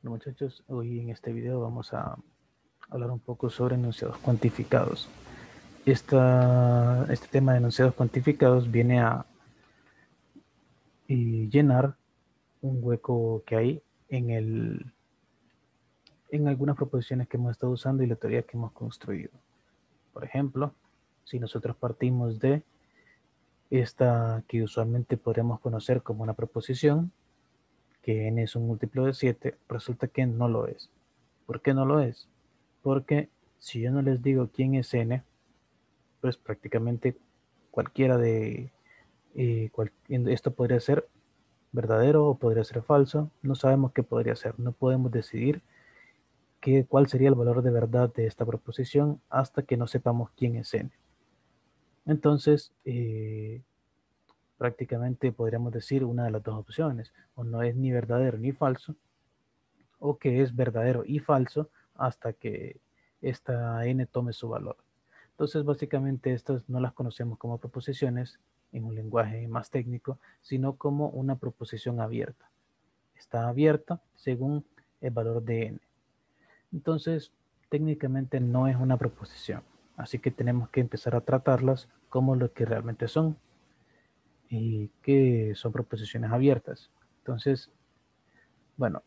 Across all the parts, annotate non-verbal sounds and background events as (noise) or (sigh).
Bueno, muchachos, hoy en este video vamos a hablar un poco sobre enunciados cuantificados. Esta, este tema de enunciados cuantificados viene a llenar un hueco que hay en, el, en algunas proposiciones que hemos estado usando y la teoría que hemos construido. Por ejemplo, si nosotros partimos de esta que usualmente podríamos conocer como una proposición, que n es un múltiplo de 7, resulta que no lo es. ¿Por qué no lo es? Porque si yo no les digo quién es n, pues prácticamente cualquiera de eh, esto podría ser verdadero o podría ser falso. No sabemos qué podría ser. No podemos decidir qué, cuál sería el valor de verdad de esta proposición hasta que no sepamos quién es n. Entonces, eh, prácticamente podríamos decir una de las dos opciones, o no es ni verdadero ni falso, o que es verdadero y falso hasta que esta n tome su valor. Entonces, básicamente estas no las conocemos como proposiciones en un lenguaje más técnico, sino como una proposición abierta. Está abierta según el valor de n. Entonces, técnicamente no es una proposición, así que tenemos que empezar a tratarlas como lo que realmente son, y que son proposiciones abiertas. Entonces, bueno,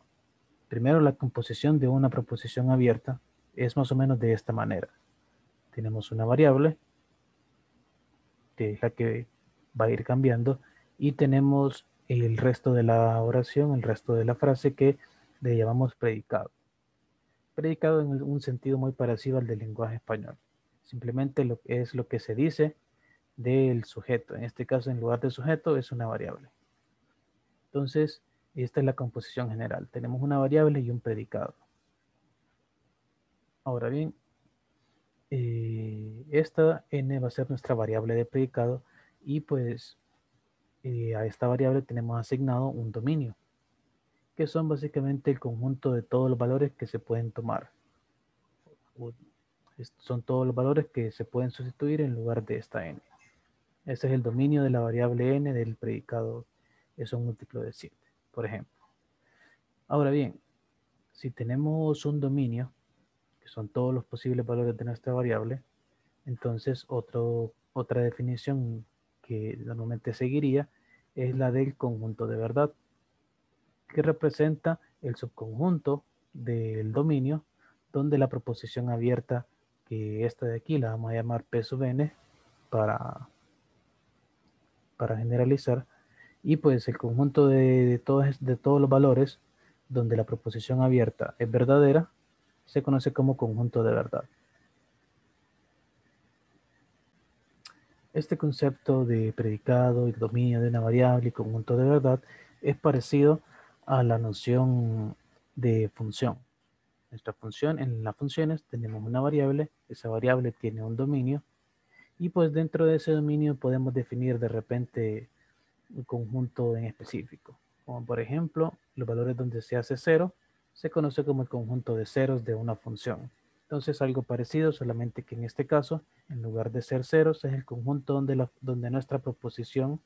primero la composición de una proposición abierta es más o menos de esta manera. Tenemos una variable, que es la que va a ir cambiando, y tenemos el resto de la oración, el resto de la frase que le llamamos predicado. Predicado en un sentido muy parecido al del lenguaje español. Simplemente lo, es lo que se dice del sujeto. En este caso, en lugar de sujeto, es una variable. Entonces, esta es la composición general. Tenemos una variable y un predicado. Ahora bien, eh, esta n va a ser nuestra variable de predicado y pues eh, a esta variable tenemos asignado un dominio, que son básicamente el conjunto de todos los valores que se pueden tomar. Son todos los valores que se pueden sustituir en lugar de esta n. Ese es el dominio de la variable n del predicado. Es un múltiplo de 7, por ejemplo. Ahora bien, si tenemos un dominio, que son todos los posibles valores de nuestra variable, entonces otra definición que normalmente seguiría es la del conjunto de verdad, que representa el subconjunto del dominio, donde la proposición abierta, que esta de aquí la vamos a llamar P sub n, para para generalizar, y pues el conjunto de, todos, de todos los valores donde la proposición abierta es verdadera, se conoce como conjunto de verdad. Este concepto de predicado y dominio de una variable y conjunto de verdad es parecido a la noción de función. Nuestra función, en las funciones tenemos una variable, esa variable tiene un dominio y pues dentro de ese dominio podemos definir de repente un conjunto en específico. Como por ejemplo, los valores donde se hace cero se conoce como el conjunto de ceros de una función. Entonces algo parecido, solamente que en este caso, en lugar de ser ceros, es el conjunto donde, la, donde nuestra proposición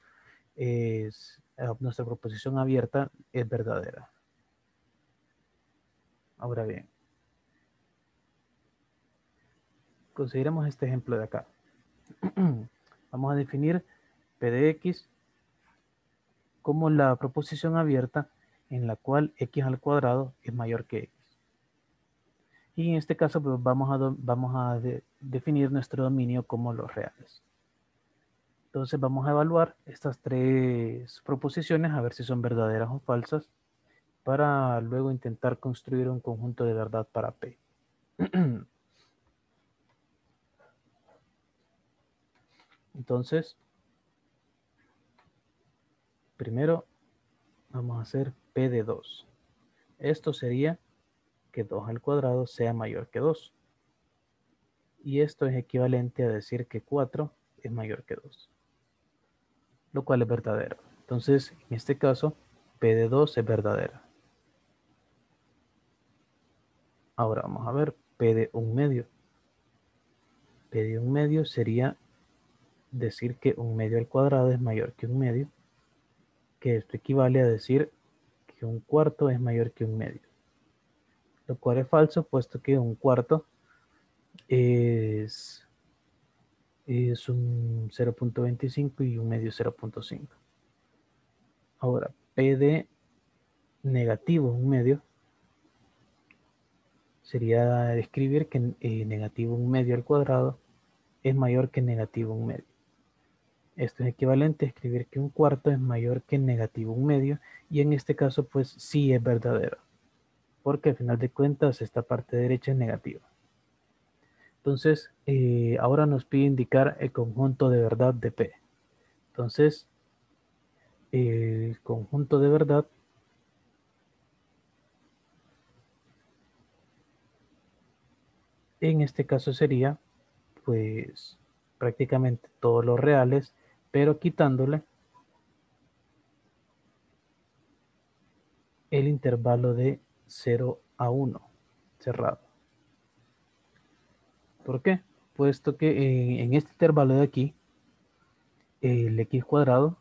es, eh, nuestra proposición abierta es verdadera. Ahora bien, consideremos este ejemplo de acá. (clears throat) Vamos a definir P de X como la proposición abierta en la cual X al cuadrado es mayor que X. Y en este caso pues, vamos a, vamos a definir nuestro dominio como los reales. Entonces vamos a evaluar estas tres proposiciones a ver si son verdaderas o falsas para luego intentar construir un conjunto de verdad para P. (clears throat) Entonces, primero vamos a hacer P de 2. Esto sería que 2 al cuadrado sea mayor que 2. Y esto es equivalente a decir que 4 es mayor que 2. Lo cual es verdadero. Entonces, en este caso, P de 2 es verdadera. Ahora vamos a ver P de 1 medio. P de 1 medio sería decir que un medio al cuadrado es mayor que un medio, que esto equivale a decir que un cuarto es mayor que un medio. lo cual es falso, puesto que un cuarto es, es un 0.25 y un medio 0.5. Ahora, P de negativo, un medio, sería describir que eh, negativo un medio al cuadrado es mayor que negativo un medio. Esto es equivalente a escribir que un cuarto es mayor que negativo un medio y en este caso pues sí es verdadero porque al final de cuentas esta parte derecha es negativa. Entonces eh, ahora nos pide indicar el conjunto de verdad de P. Entonces el conjunto de verdad en este caso sería pues prácticamente todos los reales pero quitándole el intervalo de 0 a 1 cerrado. ¿Por qué? Puesto que en este intervalo de aquí, el x cuadrado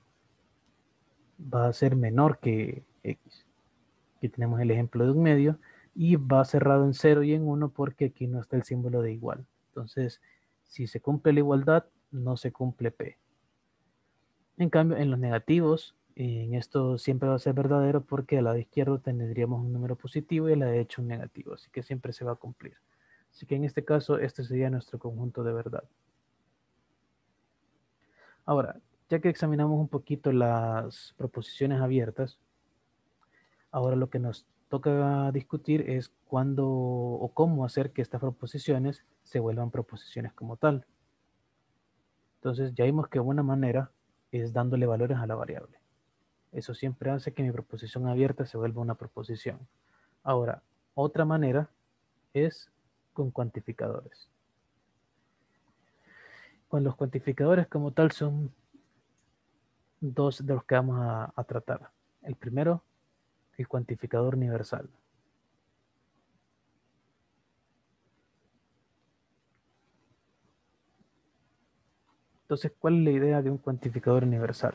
va a ser menor que x. Aquí tenemos el ejemplo de un medio y va cerrado en 0 y en 1 porque aquí no está el símbolo de igual. Entonces, si se cumple la igualdad, no se cumple p. En cambio, en los negativos, en esto siempre va a ser verdadero porque al lado izquierdo tendríamos un número positivo y a la derecha un negativo, así que siempre se va a cumplir. Así que en este caso, este sería nuestro conjunto de verdad. Ahora, ya que examinamos un poquito las proposiciones abiertas, ahora lo que nos toca discutir es cuándo o cómo hacer que estas proposiciones se vuelvan proposiciones como tal. Entonces ya vimos que una manera es dándole valores a la variable. Eso siempre hace que mi proposición abierta se vuelva una proposición. Ahora, otra manera es con cuantificadores. Con los cuantificadores como tal son dos de los que vamos a, a tratar. El primero, el cuantificador universal. Entonces, ¿cuál es la idea de un cuantificador universal?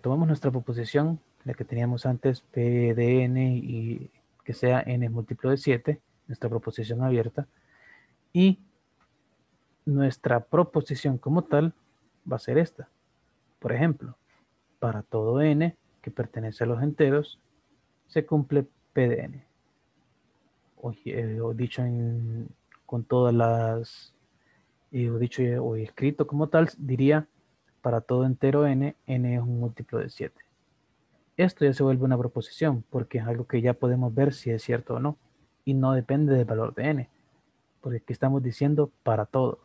Tomamos nuestra proposición, la que teníamos antes, P de n y que sea n múltiplo de 7, nuestra proposición abierta, y nuestra proposición como tal va a ser esta. Por ejemplo, para todo n que pertenece a los enteros, se cumple P de n. O, eh, dicho con todas las y dicho o escrito como tal, diría para todo entero n, n es un múltiplo de 7. Esto ya se vuelve una proposición porque es algo que ya podemos ver si es cierto o no y no depende del valor de n, porque aquí estamos diciendo para todo.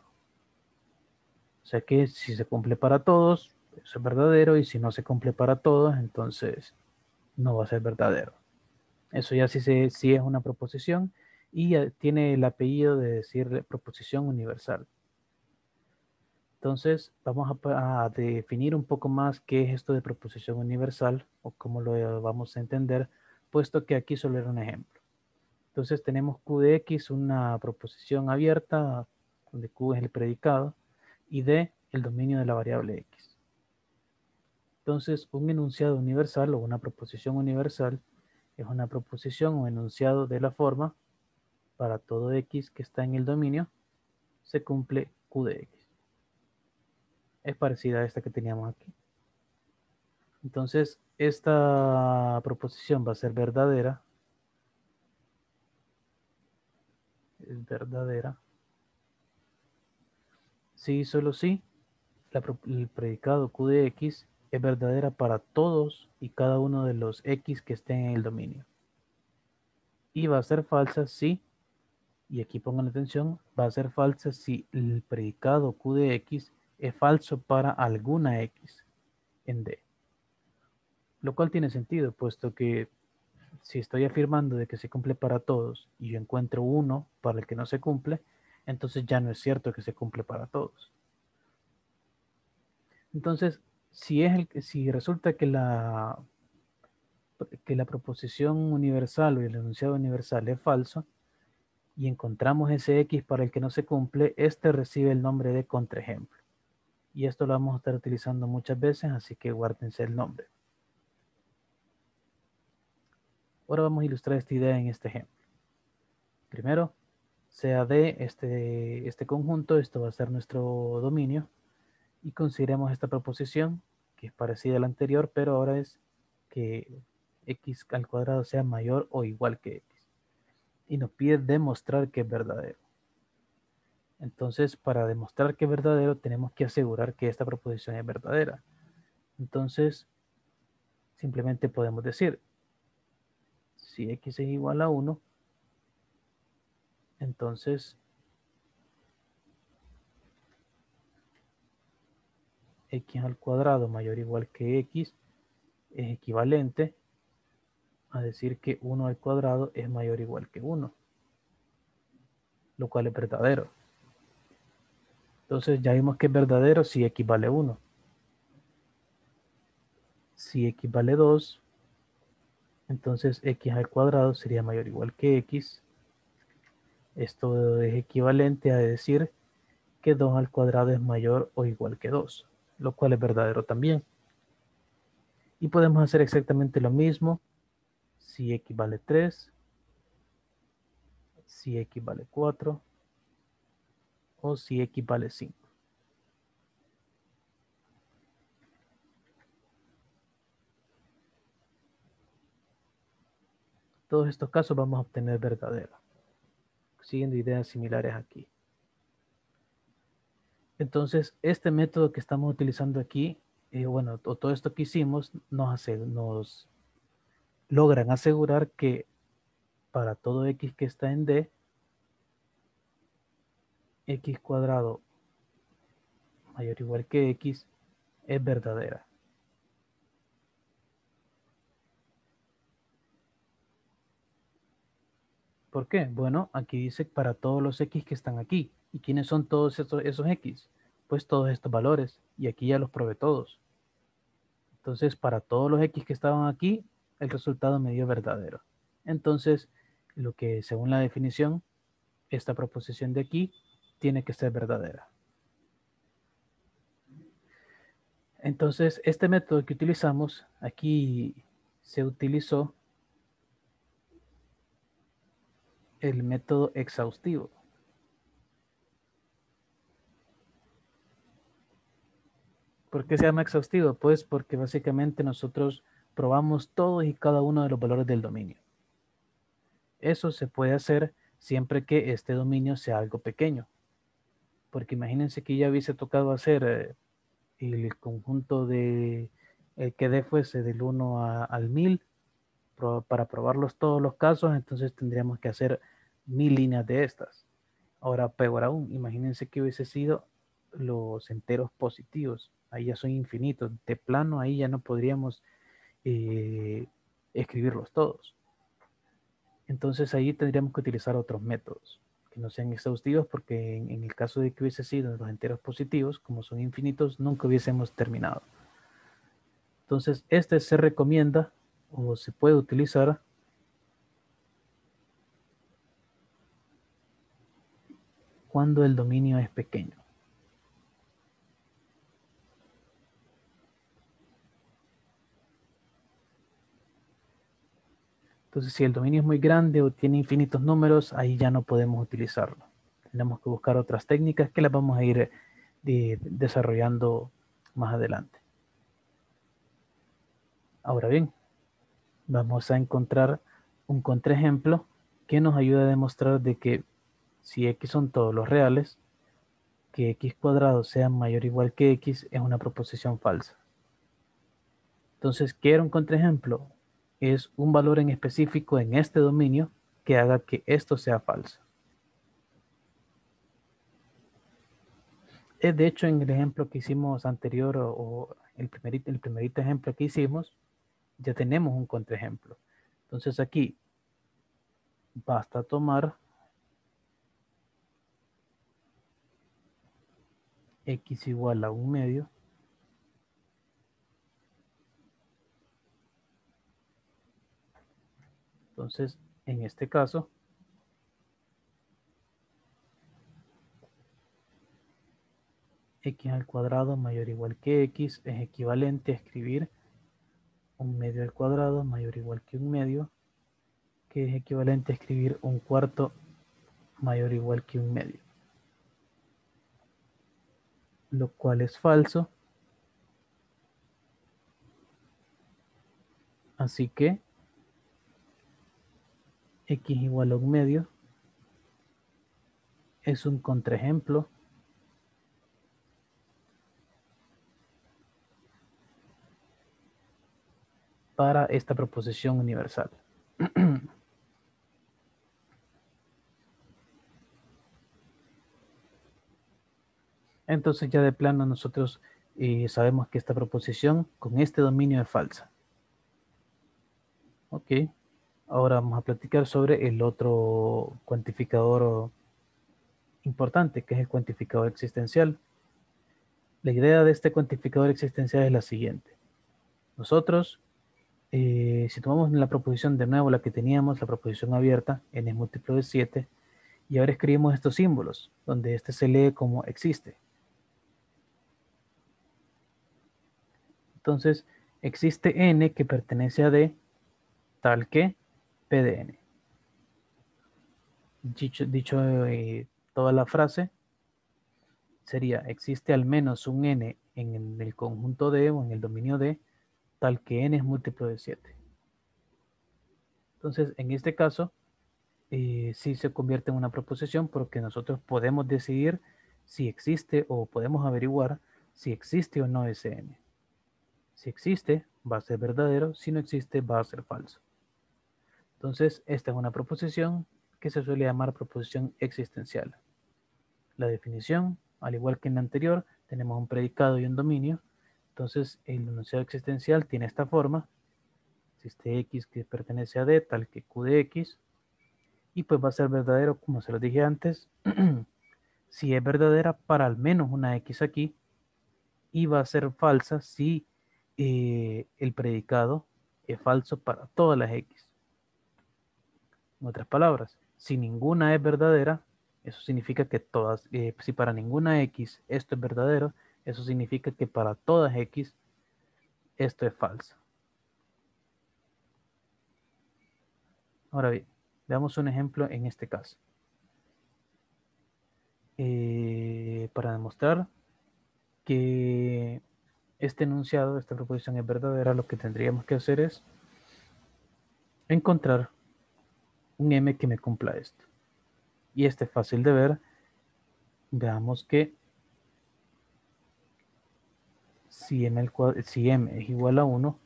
O sea que si se cumple para todos, eso es verdadero y si no se cumple para todos, entonces no va a ser verdadero. Eso ya sí, se, sí es una proposición y tiene el apellido de decir proposición universal. Entonces, vamos a, definir un poco más qué es esto de proposición universal o cómo lo vamos a entender, puesto que aquí solo era un ejemplo. Entonces, tenemos Q de X, una proposición abierta, donde Q es el predicado, y D, el dominio de la variable X. Entonces, un enunciado universal o una proposición universal es una proposición o enunciado de la forma para todo X que está en el dominio, se cumple Q de X es parecida a esta que teníamos aquí. Entonces, esta proposición va a ser verdadera. Es verdadera. Sí, solo sí. el predicado Q de X es verdadera para todos y cada uno de los X que estén en el dominio. Y va a ser falsa si, y aquí pongan atención, va a ser falsa si el predicado Q de X es falso para alguna X en D. Lo cual tiene sentido, puesto que si estoy afirmando de que se cumple para todos y yo encuentro uno para el que no se cumple, entonces ya no es cierto que se cumple para todos. Entonces, si, es el, si resulta que la, que la proposición universal o el enunciado universal es falso y encontramos ese X para el que no se cumple, este recibe el nombre de contraejemplo y esto lo vamos a estar utilizando muchas veces, así que guárdense el nombre. Ahora vamos a ilustrar esta idea en este ejemplo. Primero, sea de este, este conjunto, esto va a ser nuestro dominio, y consideremos esta proposición, que es parecida a la anterior, pero ahora es que x al cuadrado sea mayor o igual que x. Y nos pide demostrar que es verdadero. Entonces, para demostrar que es verdadero, tenemos que asegurar que esta proposición es verdadera. Entonces, simplemente podemos decir, si x es igual a 1, entonces x al cuadrado mayor o igual que x es equivalente a decir que 1 al cuadrado es mayor o igual que 1, lo cual es verdadero. Entonces ya vimos que es verdadero si x vale 1. Si x vale 2, entonces x al cuadrado sería mayor o igual que x. Esto es equivalente a decir que 2 al cuadrado es mayor o igual que 2, lo cual es verdadero también. Y podemos hacer exactamente lo mismo si x vale 3, si x vale 4 o si x vale 5. Todos estos casos vamos a obtener verdadero. Siguiendo ideas similares aquí. Entonces, este método que estamos utilizando aquí, eh, bueno, todo esto que hicimos nos, hace, nos logran asegurar que para todo x que está en D, x cuadrado mayor o igual que x es verdadera. ¿Por qué? Bueno, aquí dice para todos los x que están aquí. ¿Y quiénes son todos esos, x? Pues todos estos valores. Y aquí ya los probé todos. Entonces, para todos los x que estaban aquí, el resultado me dio verdadero. Entonces, lo que según la definición, esta proposición de aquí tiene que ser verdadera. Entonces, este método que utilizamos, aquí se utilizó el método exhaustivo. ¿Por qué se llama exhaustivo? Pues porque básicamente nosotros probamos todos y cada uno de los valores del dominio. Eso se puede hacer siempre que este dominio sea algo pequeño. Porque imagínense que ya hubiese tocado hacer eh, el conjunto de el que D fuese del 1 al 1000 para probarlos todos los casos, entonces tendríamos que hacer mil líneas de estas. Ahora, peor aún, imagínense que hubiese sido los enteros positivos. Ahí ya son infinitos. De plano, ahí ya no podríamos eh, escribirlos todos. Entonces ahí tendríamos que utilizar otros métodos que no sean exhaustivos porque en, en, el caso de que hubiese sido los enteros positivos, como son infinitos, nunca hubiésemos terminado. Entonces este se recomienda o se puede utilizar cuando el dominio es pequeño. Entonces, si el dominio es muy grande o tiene infinitos números, ahí ya no podemos utilizarlo. Tenemos que buscar otras técnicas que las vamos a ir eh, desarrollando más adelante. Ahora bien, vamos a encontrar un contraejemplo que nos ayuda a demostrar de que si x son todos los reales, que x cuadrado sea mayor o igual que x es una proposición falsa. Entonces, ¿qué era un contraejemplo? Es un valor en específico en este dominio que haga que esto sea falso. Eh, de hecho, en el ejemplo que hicimos anterior o, el, primerito, el primerito ejemplo que hicimos, ya tenemos un contraejemplo. Entonces aquí basta tomar x igual a un medio entonces en este caso x al cuadrado mayor o igual que x es equivalente a escribir un medio al cuadrado mayor o igual que un medio que es equivalente a escribir un cuarto mayor o igual que un medio. Lo cual es falso. Así que x igual a un medio es un contraejemplo para esta proposición universal. (clears throat) Entonces ya de plano nosotros eh, sabemos que esta proposición con este dominio es falsa. Ok. Ahora vamos a platicar sobre el otro cuantificador importante, que es el cuantificador existencial. La idea de este cuantificador existencial es la siguiente. Nosotros, eh, si tomamos la proposición de nuevo, la que teníamos, la proposición abierta, n es múltiplo de 7, y ahora escribimos estos símbolos, donde este se lee como existe. Entonces, existe n que pertenece a d, tal que p de n. Dicho, dicho eh, toda la frase, sería, existe al menos un n en el conjunto D o en el dominio D, tal que n es múltiplo de 7. Entonces, en este caso, eh, sí se convierte en una proposición porque nosotros podemos decidir si existe o podemos averiguar si existe o no ese n. Si existe, va a ser verdadero. Si no existe, va a ser falso. Entonces, esta es una proposición que se suele llamar proposición existencial. La definición, al igual que en la anterior, tenemos un predicado y un dominio. Entonces, el enunciado existencial tiene esta forma. Existe X que pertenece a D, tal que Q de X. Y pues va a ser verdadero, como se lo dije antes, (clears throat) si es verdadera para al menos una X aquí. Y va a ser falsa si eh, el predicado es falso para todas las X. En otras palabras, si ninguna es verdadera, eso significa que todas, eh, si para ninguna X esto es verdadero, eso significa que para todas X esto es falso. Ahora bien, veamos un ejemplo en este caso. Eh, para demostrar que este enunciado, esta proposición es verdadera, lo que tendríamos que hacer es encontrar un m que me cumpla esto. Y este es fácil de ver. Veamos que si m, si m es igual a 1,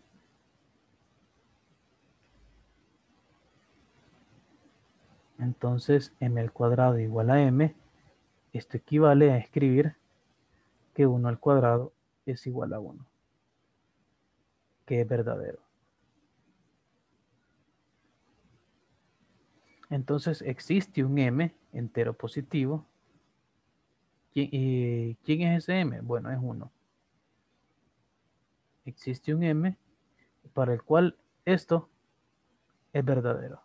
entonces m al cuadrado igual a m, esto equivale a escribir que 1 al cuadrado es igual a 1, que es verdadero. Entonces existe un m entero positivo. ¿Y quién es ese m? Bueno, es 1. Existe un m para el cual esto es verdadero.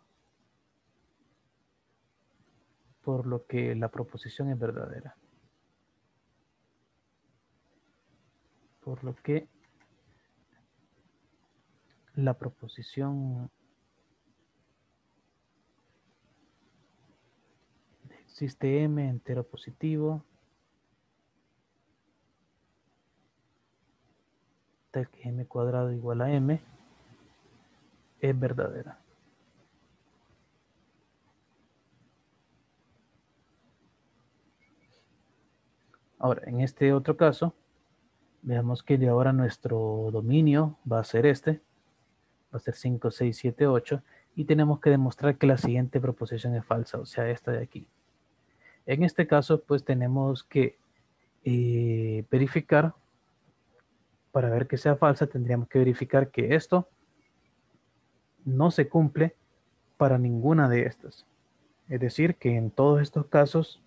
Por lo que la proposición es verdadera. por lo que la proposición existe m entero positivo tal que m cuadrado igual a m es verdadera. Ahora, en este otro caso, Veamos que de ahora nuestro dominio va a ser este. Va a ser 5, 6, 7, 8. Y tenemos que demostrar que la siguiente proposición es falsa, o sea, esta de aquí. En este caso, pues tenemos que eh, verificar, para ver que sea falsa, tendríamos que verificar que esto no se cumple para ninguna de estas. Es decir, que en todos estos casos,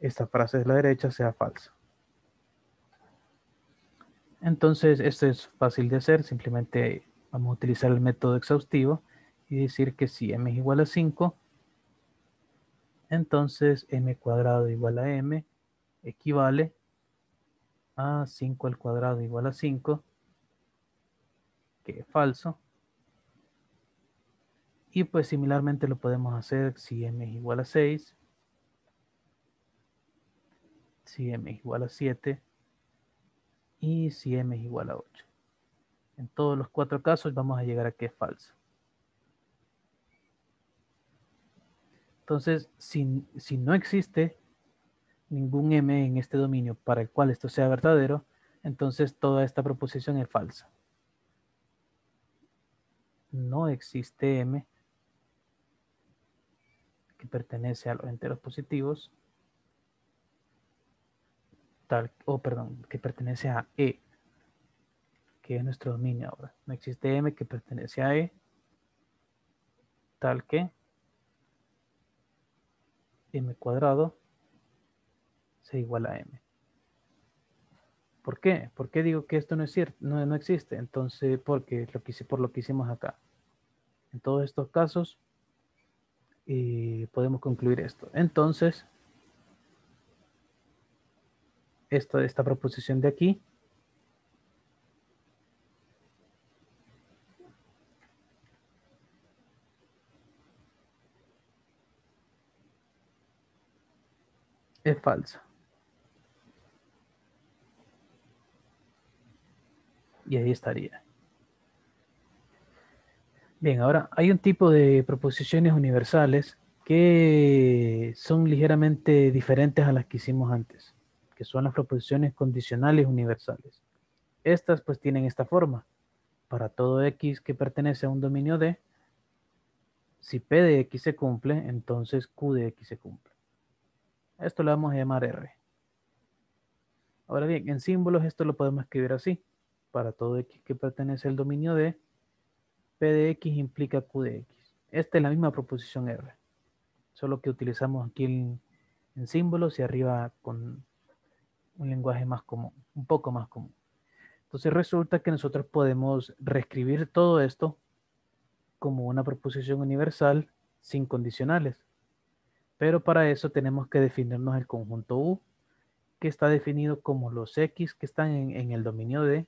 esta frase de la derecha sea falsa. Entonces, esto es fácil de hacer. Simplemente vamos a utilizar el método exhaustivo y decir que si m es igual a 5, entonces m cuadrado igual a m equivale a 5 al cuadrado igual a 5, que es falso. Y pues similarmente lo podemos hacer si m es igual a 6, si m es igual a 7 y si m es igual a 8. En todos los cuatro casos vamos a llegar a que es falso. Entonces, si, si no existe ningún m en este dominio para el cual esto sea verdadero, entonces toda esta proposición es falsa. No existe m que pertenece a los enteros positivos, tal, o perdón, que pertenece a E, que es nuestro dominio ahora. No existe M que pertenece a E, tal que M cuadrado se iguala a M. ¿Por qué? ¿Por qué digo que esto no es cierto? No, no existe. Entonces, porque lo que, por lo que hicimos acá. En todos estos casos, y podemos concluir esto. Entonces, esta, esta proposición de aquí es falsa. Y ahí estaría. Bien, ahora hay un tipo de proposiciones universales que son ligeramente diferentes a las que hicimos antes, que son las proposiciones condicionales universales. Estas pues tienen esta forma. Para todo x que pertenece a un dominio D, si P de x se cumple, entonces Q de x se cumple. Esto lo vamos a llamar R. Ahora bien, en símbolos esto lo podemos escribir así. Para todo x que pertenece al dominio D, P de X implica Q de X. Esta es la misma proposición R. Solo que utilizamos aquí en, símbolos y arriba con un lenguaje más común, un poco más común. Entonces resulta que nosotros podemos reescribir todo esto como una proposición universal sin condicionales. Pero para eso tenemos que definirnos el conjunto U, que está definido como los X que están en, el dominio D,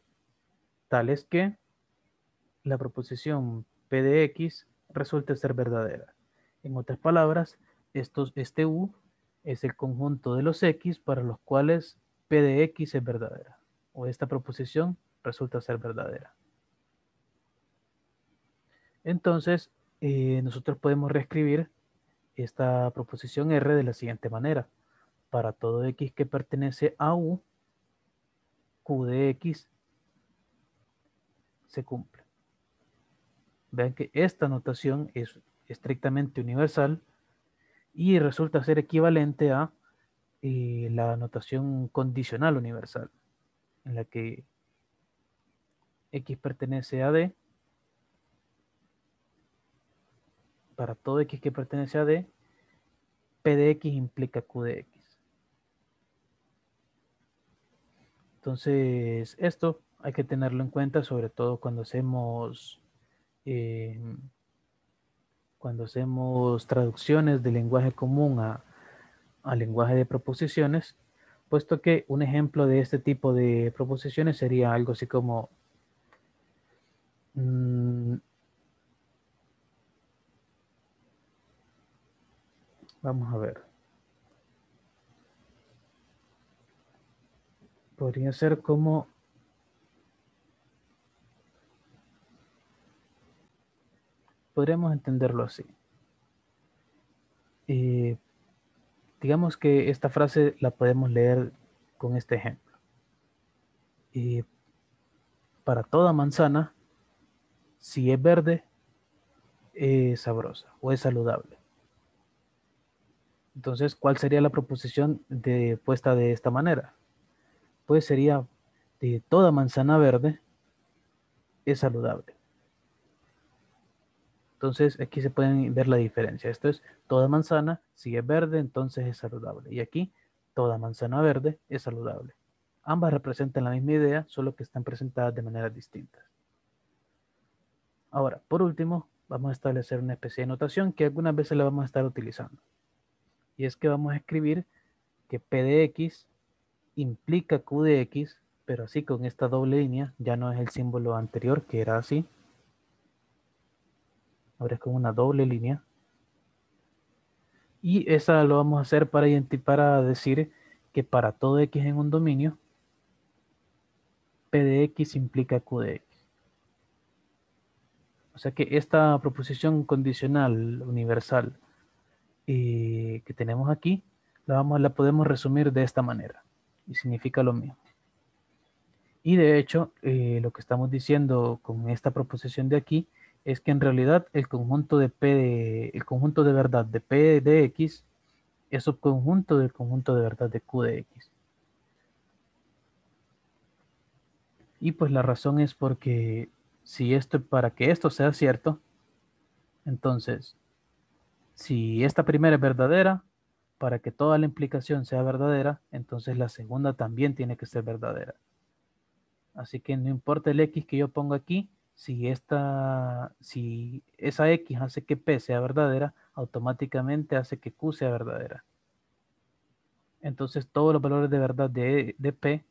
tales que la proposición P de X resulta ser verdadera. En otras palabras, este U es el conjunto de los X para los cuales P de X es verdadera. O esta proposición resulta ser verdadera. Entonces, eh, nosotros podemos reescribir esta proposición R de la siguiente manera. Para todo X que pertenece a U, Q de X se cumple. Vean que esta notación es estrictamente universal y resulta ser equivalente a eh, la notación condicional universal, en la que x pertenece a d. Para todo x que pertenece a d, p de x implica q de x. Entonces, esto hay que tenerlo en cuenta, sobre todo cuando hacemos eh, cuando hacemos traducciones de lenguaje común a, lenguaje de proposiciones, puesto que un ejemplo de este tipo de proposiciones sería algo así como mm, vamos a ver podría ser como podríamos entenderlo así. Digamos que esta frase la podemos leer con este ejemplo. Para toda manzana, si es verde, es sabrosa o es saludable. Entonces, ¿cuál sería la proposición de, puesta de esta manera? Pues sería de toda manzana verde es saludable. Entonces aquí se pueden ver la diferencia. Esto es toda manzana, si es verde, entonces es saludable. Y aquí toda manzana verde es saludable. Ambas representan la misma idea, solo que están presentadas de maneras distintas. Ahora, por último, vamos a establecer una especie de notación que algunas veces la vamos a estar utilizando. Y es que vamos a escribir que P de X implica Q de X, pero así con esta doble línea, ya no es el símbolo anterior que era así, Ahora es como una doble línea. Y esa lo vamos a hacer para, para decir que para todo x en un dominio, P de x implica Q de x. O sea que esta proposición condicional universal eh, que tenemos aquí, la, vamos, la podemos resumir de esta manera. Y significa lo mismo. Y de hecho, eh, lo que estamos diciendo con esta proposición de aquí es que en realidad el conjunto de P el conjunto de verdad de P de X es subconjunto del conjunto de verdad de Q de X. Y pues la razón es porque si esto, para que esto sea cierto, entonces, si esta primera es verdadera, para que toda la implicación sea verdadera, entonces la segunda también tiene que ser verdadera. Así que no importa el X que yo ponga aquí, si, esta, si esa X hace que P sea verdadera, automáticamente hace que Q sea verdadera. Entonces todos los valores de verdad de, P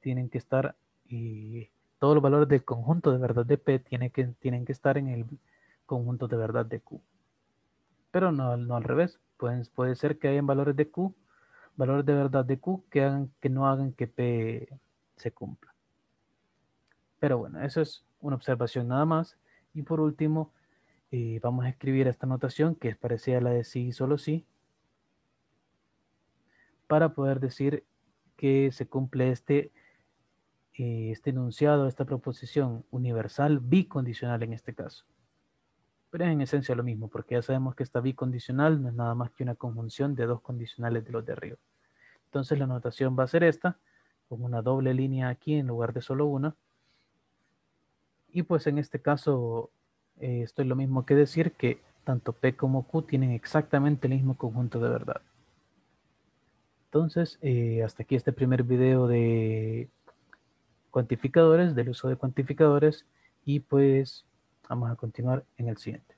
tienen que estar, y todos los valores del conjunto de verdad de P tienen que, tienen que estar en el conjunto de verdad de Q. Pero no, no al revés. Pueden, puede ser que hayan valores de Q, valores de verdad de Q que, hagan, que no hagan que P se cumpla. Pero bueno, eso es una observación nada más. Y por último, eh, vamos a escribir esta notación que es parecida a la de sí y solo sí, para poder decir que se cumple este, eh, este enunciado, esta proposición universal bicondicional en este caso. Pero es en esencia lo mismo, porque ya sabemos que esta bicondicional no es nada más que una conjunción de dos condicionales de los de arriba. Entonces la notación va a ser esta, con una doble línea aquí en lugar de solo una, y pues en este caso, eh, esto es lo mismo que decir que tanto P como Q tienen exactamente el mismo conjunto de verdad. Entonces, eh, hasta aquí este primer video de cuantificadores, del uso de cuantificadores, y pues vamos a continuar en el siguiente.